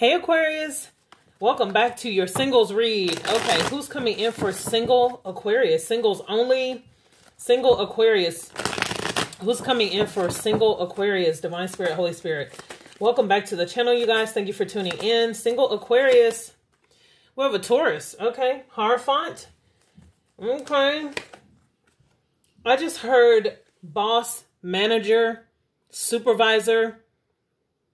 Hey, Aquarius. Welcome back to your singles read. Okay, who's coming in for single Aquarius? Singles only. Single Aquarius. Who's coming in for single Aquarius? Divine Spirit, Holy Spirit. Welcome back to the channel, you guys. Thank you for tuning in. Single Aquarius. We have a Taurus. Okay. Hierophant. Okay. I just heard boss, manager, supervisor.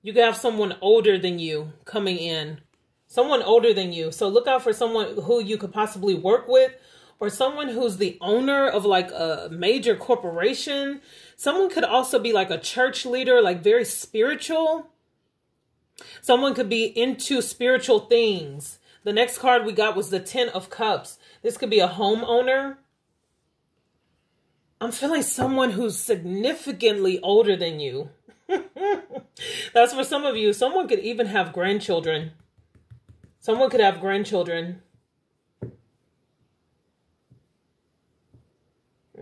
You could have someone older than you coming in. Someone older than you. So look out for someone who you could possibly work with or someone who's the owner of like a major corporation. Someone could also be like a church leader, like very spiritual. Someone could be into spiritual things. The next card we got was the Ten of Cups. This could be a homeowner. I'm feeling someone who's significantly older than you. That's for some of you. Someone could even have grandchildren. Someone could have grandchildren.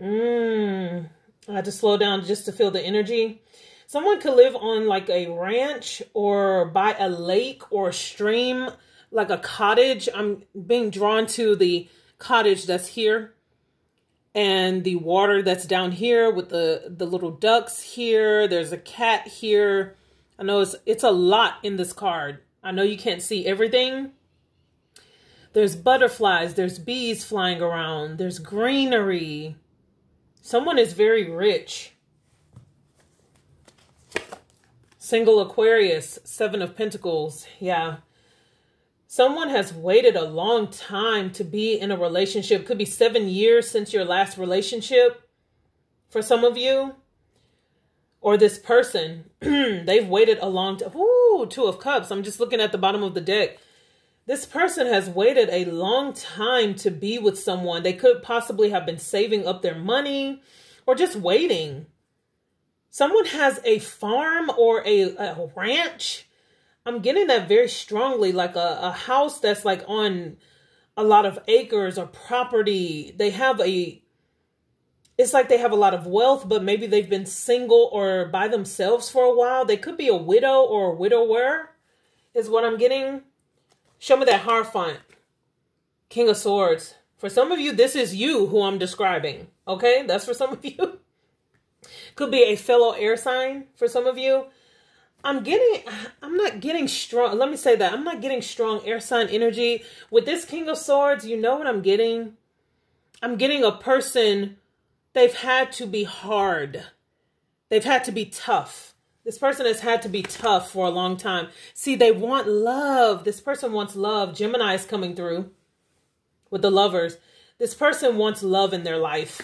Mmm. I had to slow down just to feel the energy. Someone could live on like a ranch or by a lake or a stream, like a cottage. I'm being drawn to the cottage that's here and the water that's down here with the, the little ducks here. There's a cat here. I know it's, it's a lot in this card. I know you can't see everything. There's butterflies. There's bees flying around. There's greenery. Someone is very rich. Single Aquarius, Seven of Pentacles. Yeah. Someone has waited a long time to be in a relationship. Could be seven years since your last relationship for some of you. Or this person, they've waited a long time. Ooh, Two of Cups. I'm just looking at the bottom of the deck. This person has waited a long time to be with someone. They could possibly have been saving up their money or just waiting someone has a farm or a, a ranch, I'm getting that very strongly, like a, a house that's like on a lot of acres or property. They have a, it's like they have a lot of wealth, but maybe they've been single or by themselves for a while. They could be a widow or a widower, is what I'm getting. Show me that Hierophant. King of Swords. For some of you, this is you who I'm describing. Okay? That's for some of you. Could be a fellow air sign for some of you. I'm getting, I'm not getting strong. Let me say that. I'm not getting strong air sign energy. With this King of Swords, you know what I'm getting? I'm getting a person, they've had to be hard. They've had to be tough. This person has had to be tough for a long time. See, they want love. This person wants love. Gemini is coming through with the lovers. This person wants love in their life.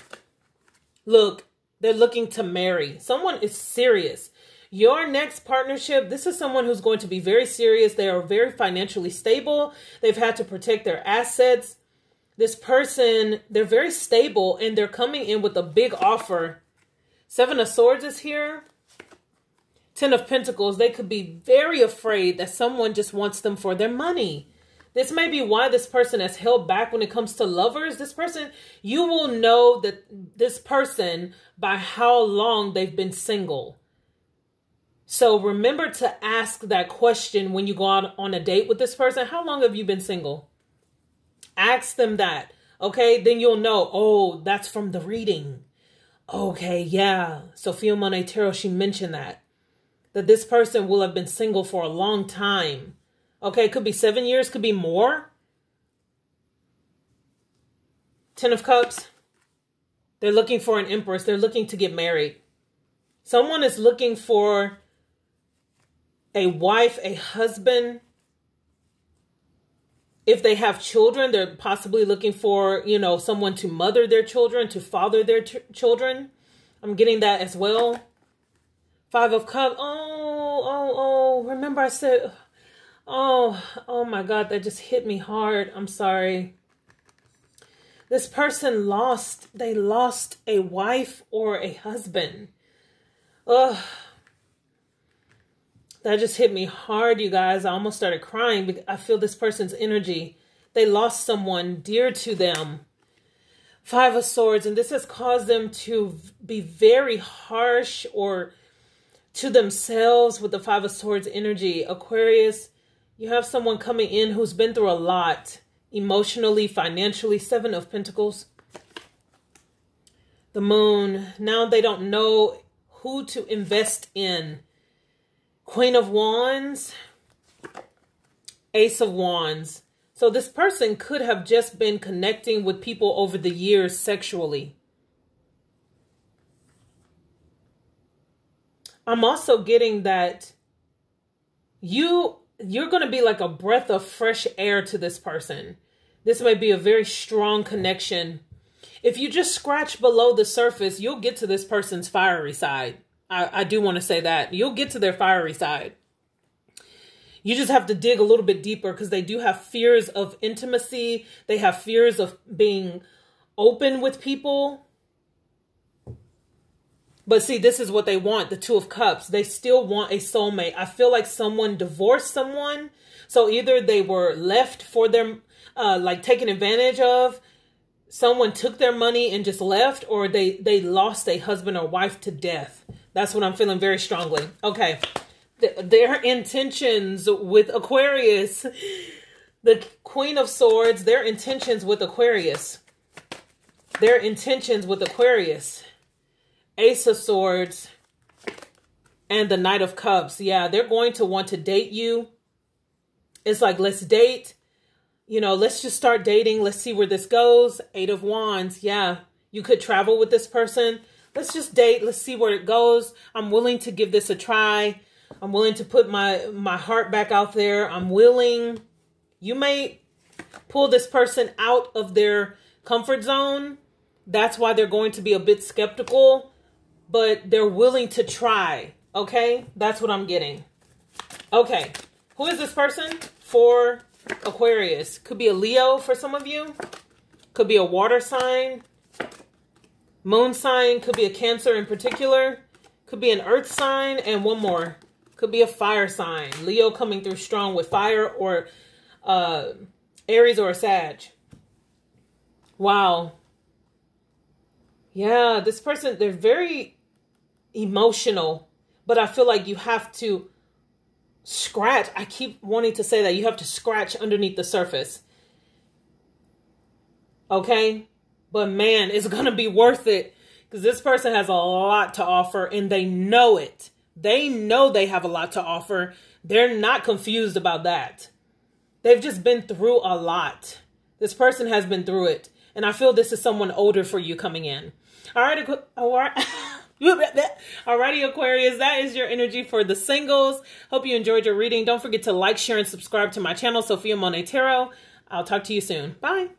Look, they're looking to marry. Someone is serious. Your next partnership, this is someone who's going to be very serious. They are very financially stable. They've had to protect their assets. This person, they're very stable and they're coming in with a big offer. Seven of Swords is here. Ten of Pentacles, they could be very afraid that someone just wants them for their money. This may be why this person has held back when it comes to lovers. This person, you will know that this person by how long they've been single. So remember to ask that question when you go out on a date with this person. How long have you been single? Ask them that. Okay, then you'll know, oh, that's from the reading. Okay, yeah. Sophiamonay Tarot, she mentioned that. That this person will have been single for a long time. Okay, could be seven years, could be more. Ten of Cups. They're looking for an empress. They're looking to get married. Someone is looking for a wife, a husband. If they have children, they're possibly looking for, you know, someone to mother their children, to father their children. I'm getting that as well. Five of Cups. Oh, oh, oh. Remember I said Oh, oh my God, that just hit me hard. I'm sorry. This person lost, they lost a wife or a husband. Ugh. That just hit me hard, you guys. I almost started crying because I feel this person's energy. They lost someone dear to them. Five of Swords, and this has caused them to be very harsh or to themselves with the Five of Swords energy. Aquarius, You have someone coming in who's been through a lot emotionally, financially. Seven of Pentacles. The moon. Now they don't know who to invest in. Queen of Wands. Ace of Wands. So this person could have just been connecting with people over the years sexually. I'm also getting that you you're going to be like a breath of fresh air to this person. This may be a very strong connection. If you just scratch below the surface, you'll get to this person's fiery side. I, I do want to say that. You'll get to their fiery side. You just have to dig a little bit deeper because they do have fears of intimacy. They have fears of being open with people. But see, this is what they want the Two of Cups. They still want a soulmate. I feel like someone divorced someone. So either they were left for them, uh, like taken advantage of, someone took their money and just left, or they, they lost a husband or wife to death. That's what I'm feeling very strongly. Okay their intentions with Aquarius. The Queen of Swords, their intentions with Aquarius. Their intentions with Aquarius. Ace of Swords. And the Knight of Cups. Yeah, they're going to want to date you. It's like, let's date. You know, let's just start dating. Let's see where this goes. Eight of Wands. Yeah, you could travel with this person. Let's just date. Let's see where it goes. I'm willing to give this a try. I'm willing to put my my heart back out there. I'm willing. You may pull this person out of their comfort zone. That's why they're going to be a bit skeptical, but they're willing to try. Okay? That's what I'm getting. Okay. Who is this person? For Aquarius. Could be a Leo for some of you. Could be a water sign. Moon sign. Could be a Cancer in particular. Could be an earth sign. And one more. Could be a fire sign. Leo coming through strong with fire or uh, Aries or a Sag. Wow. Yeah, this person, they're very emotional, but I feel like you have to scratch. I keep wanting to say that you have to scratch underneath the surface. Okay? But man, it's going to be worth it because this person has a lot to offer and they know it. They know they have a lot to offer. They're not confused about that. They've just been through a lot. This person has been through it. And I feel this is someone older for you coming in. All right, all right. Alrighty, Aquarius, that is your energy for the singles. Hope you enjoyed your reading. Don't forget to like, share, and subscribe to my channel, Sophiamonay Tarot. I'll talk to you soon. Bye.